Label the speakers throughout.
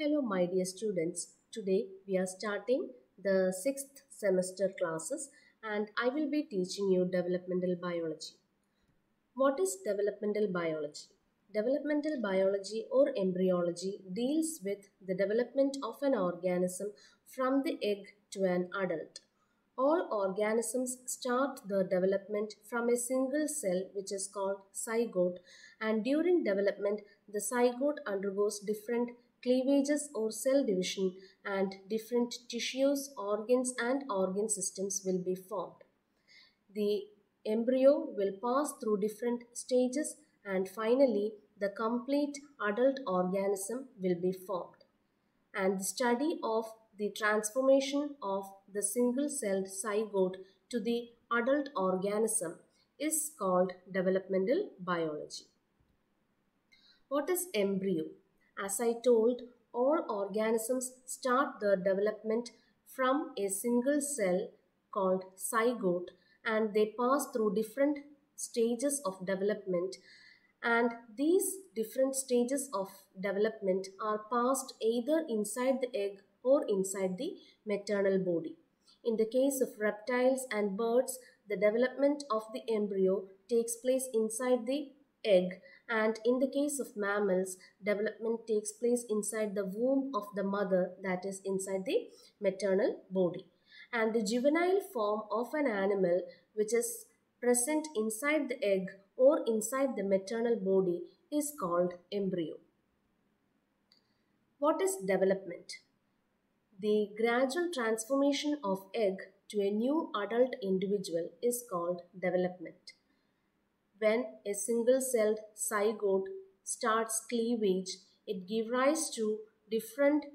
Speaker 1: Hello, my dear students. Today we are starting the sixth semester classes and I will be teaching you developmental biology. What is developmental biology? Developmental biology or embryology deals with the development of an organism from the egg to an adult. All organisms start their development from a single cell which is called zygote and during development the zygote undergoes different cleavages or cell division and different tissues, organs and organ systems will be formed. The embryo will pass through different stages and finally the complete adult organism will be formed. And the study of the transformation of the single-celled zygote to the adult organism is called developmental biology. What is embryo? As I told, all organisms start their development from a single cell called zygote and they pass through different stages of development and these different stages of development are passed either inside the egg or inside the maternal body. In the case of reptiles and birds, the development of the embryo takes place inside the egg and in the case of mammals, development takes place inside the womb of the mother that is inside the maternal body. And the juvenile form of an animal which is present inside the egg or inside the maternal body is called embryo. What is development? The gradual transformation of egg to a new adult individual is called development. When a single-celled zygote starts cleavage, it gives rise to different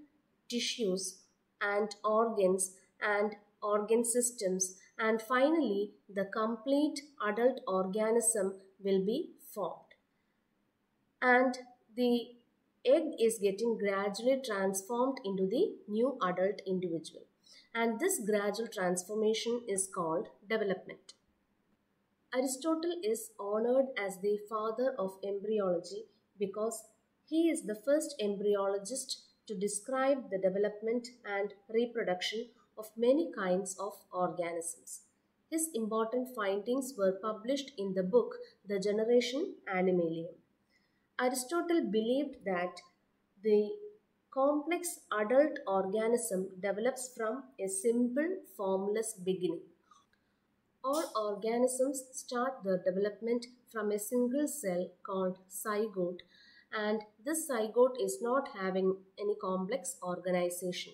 Speaker 1: tissues and organs and organ systems and finally the complete adult organism will be formed. And the egg is getting gradually transformed into the new adult individual. And this gradual transformation is called development. Aristotle is honored as the father of embryology because he is the first embryologist to describe the development and reproduction of many kinds of organisms. His important findings were published in the book De Generatione Animalium. Aristotle believed that the complex adult organism develops from a simple formless beginning. All organisms start their development from a single cell called zygote and this zygote is not having any complex organization.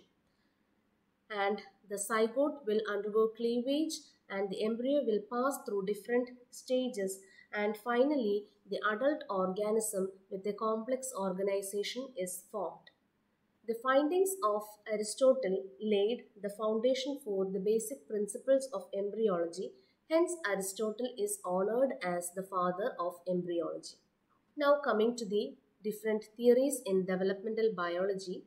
Speaker 1: And the zygote will undergo cleavage and the embryo will pass through different stages and finally the adult organism with a complex organization is formed. The findings of Aristotle laid the foundation for the basic principles of embryology, hence Aristotle is honored as the father of embryology. Now coming to the different theories in developmental biology,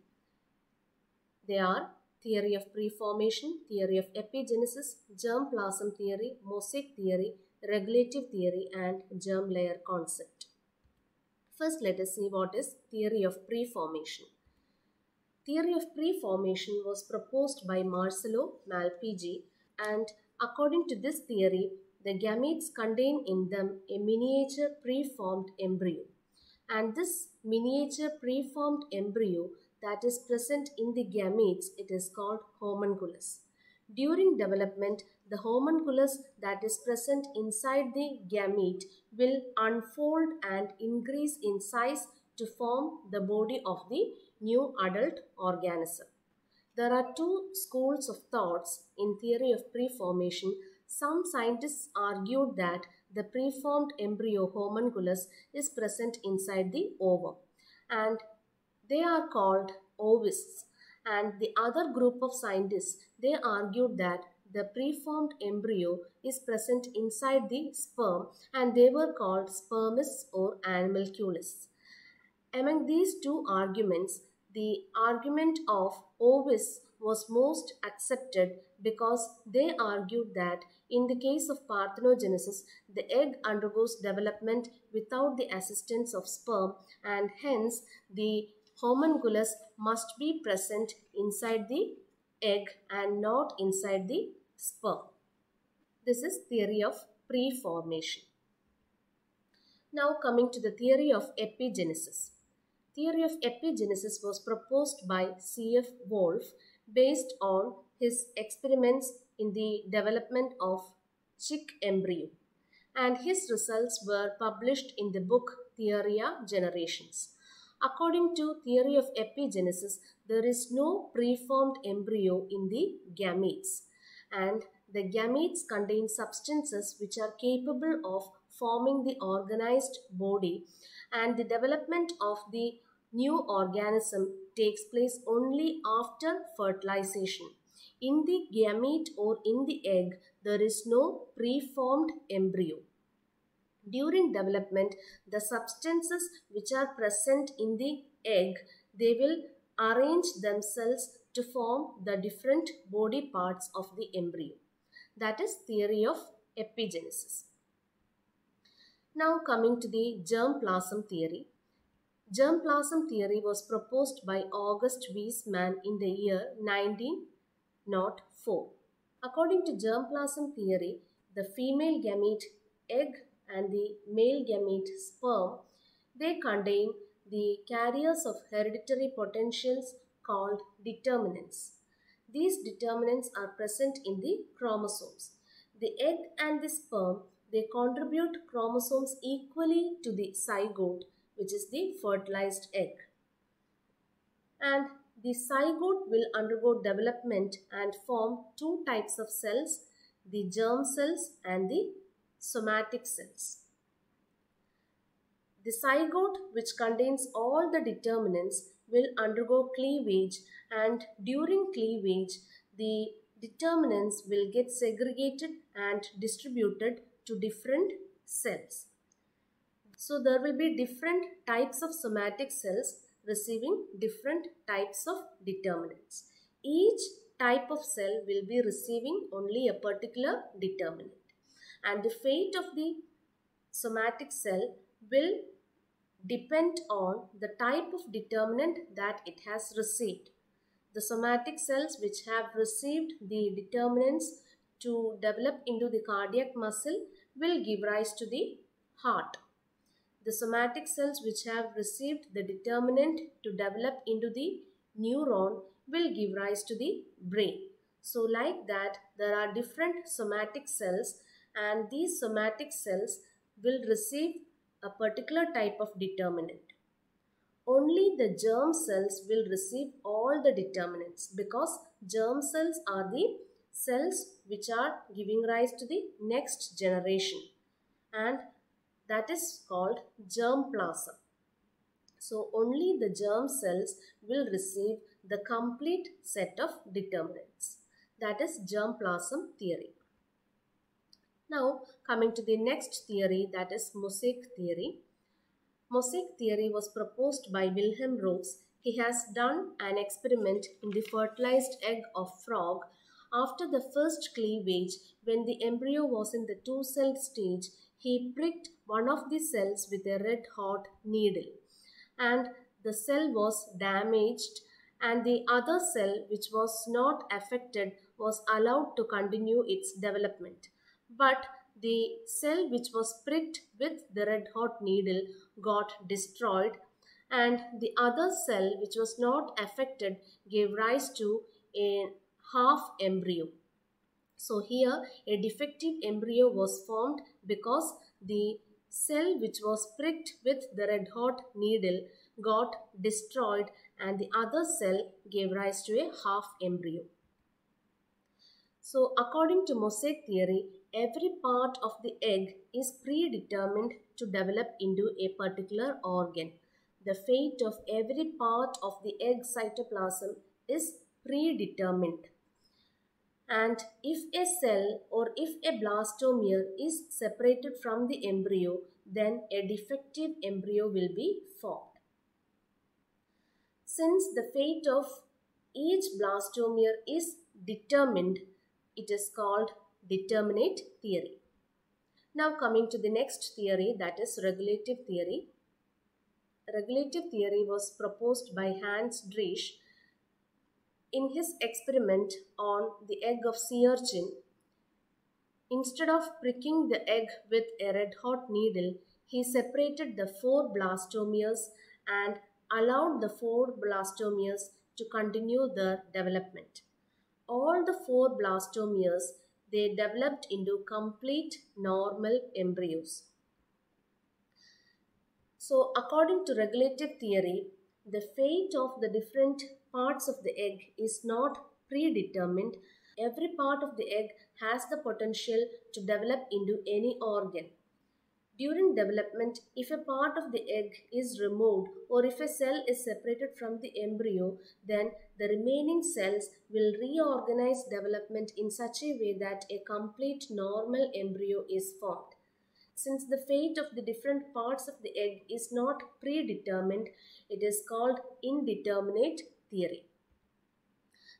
Speaker 1: they are theory of preformation, theory of epigenesis, germ plasm theory, mosaic theory, regulative theory and germ layer concept. First let us see what is theory of preformation. Theory of preformation was proposed by Marcello Malpighi and according to this theory, the gametes contain in them a miniature preformed embryo and this miniature preformed embryo that is present in the gametes, it is called homunculus. During development, the homunculus that is present inside the gamete will unfold and increase in size to form the body of the new adult organism. There are two schools of thoughts in theory of preformation. Some scientists argued that the preformed embryo homunculus is present inside the ovum and they are called ovists and the other group of scientists they argued that the preformed embryo is present inside the sperm and they were called spermists or animalculists. Among these two arguments, the argument of ovis was most accepted because they argued that in the case of parthenogenesis, the egg undergoes development without the assistance of sperm and hence the homunculus must be present inside the egg and not inside the sperm. This is theory of preformation. Now coming to the theory of epigenesis. Theory of epigenesis was proposed by C.F. Wolff based on his experiments in the development of chick embryo and his results were published in the book Theoria Generationis. According to theory of epigenesis, there is no preformed embryo in the gametes and the gametes contain substances which are capable of forming the organized body and the development of the new organism takes place only after fertilization. In the gamete or in the egg, there is no preformed embryo. During development, the substances which are present in the egg, they will arrange themselves to form the different body parts of the embryo. That is theory of epigenesis. Now coming to the germplasm theory. Germplasm theory was proposed by August Weismann in the year 1904. According to germplasm theory, the female gamete egg and the male gamete sperm, they contain the carriers of hereditary potentials called determinants. These determinants are present in the chromosomes. The egg and the sperm, they contribute chromosomes equally to the zygote, which is the fertilized egg. And the zygote will undergo development and form two types of cells, the germ cells and the somatic cells. The zygote, which contains all the determinants, will undergo cleavage and during cleavage, the determinants will get segregated and distributed to different cells. So there will be different types of somatic cells receiving different types of determinants. Each type of cell will be receiving only a particular determinant and the fate of the somatic cell will depend on the type of determinant that it has received. The somatic cells which have received the determinants to develop into the cardiac muscle will give rise to the heart. The somatic cells which have received the determinant to develop into the neuron will give rise to the brain. So like that there are different somatic cells and these somatic cells will receive a particular type of determinant only the germ cells will receive all the determinants because germ cells are the cells which are giving rise to the next generation and that is called germ plasm. So only the germ cells will receive the complete set of determinants. That is germ plasm theory. Now coming to the next theory that is mosaic theory. Mosaic theory was proposed by Wilhelm Roux. He has done an experiment in the fertilized egg of frog. After the first cleavage, when the embryo was in the two-celled stage, he pricked one of the cells with a red-hot needle. And the cell was damaged and the other cell, which was not affected, was allowed to continue its development. But the cell which was pricked with the red hot needle got destroyed and the other cell which was not affected gave rise to a half embryo. So here a defective embryo was formed because the cell which was pricked with the red hot needle got destroyed and the other cell gave rise to a half embryo. So according to mosaic theory, every part of the egg is predetermined to develop into a particular organ. The fate of every part of the egg cytoplasm is predetermined. And if a cell or if a blastomere is separated from the embryo, then a defective embryo will be formed. Since the fate of each blastomere is determined, it is called determinate theory. Now coming to the next theory that is regulative theory. regulative theory was proposed by Hans Driesch in his experiment on the egg of sea urchin. Instead of pricking the egg with a red hot needle, he separated the four blastomeres and allowed the four blastomeres to continue their development. All the four blastomeres they developed into complete normal embryos. So, according to regulative theory, the fate of the different parts of the egg is not predetermined. Every part of the egg has the potential to develop into any organ. During development, if a part of the egg is removed or if a cell is separated from the embryo, then the remaining cells will reorganize development in such a way that a complete normal embryo is formed. Since the fate of the different parts of the egg is not predetermined, it is called indeterminate theory.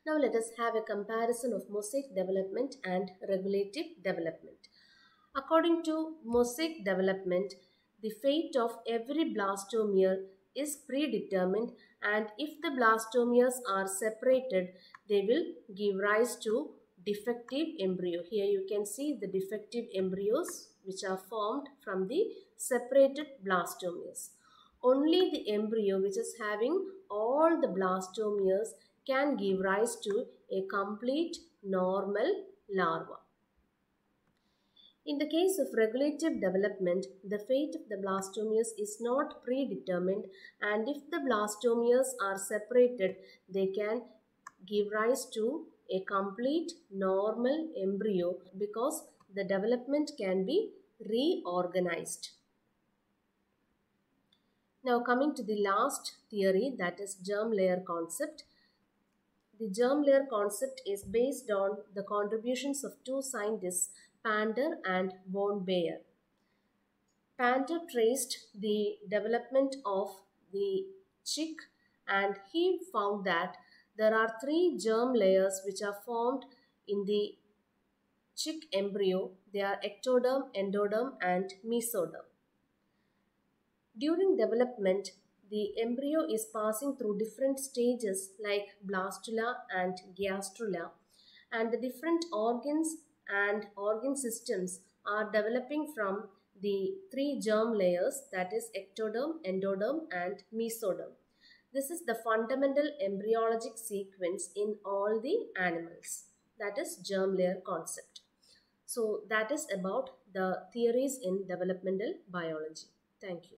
Speaker 1: Now let us have a comparison of mosaic development and regulative development. According to mosaic development, the fate of every blastomere is predetermined and if the blastomeres are separated, they will give rise to defective embryo. Here you can see the defective embryos which are formed from the separated blastomeres. Only the embryo which is having all the blastomeres can give rise to a complete normal larva. In the case of regulative development, the fate of the blastomeres is not predetermined and if the blastomeres are separated, they can give rise to a complete normal embryo because the development can be reorganized. Now coming to the last theory that is germ layer concept. The germ layer concept is based on the contributions of two scientists Pander and von Baer. Pander traced the development of the chick and he found that there are three germ layers which are formed in the chick embryo. They are ectoderm, endoderm and mesoderm. During development, the embryo is passing through different stages like blastula and gastrula and the different organs and organ systems are developing from the three germ layers that is ectoderm, endoderm and mesoderm. This is the fundamental embryologic sequence in all the animals that is germ layer concept. So that is about the theories in developmental biology. Thank you.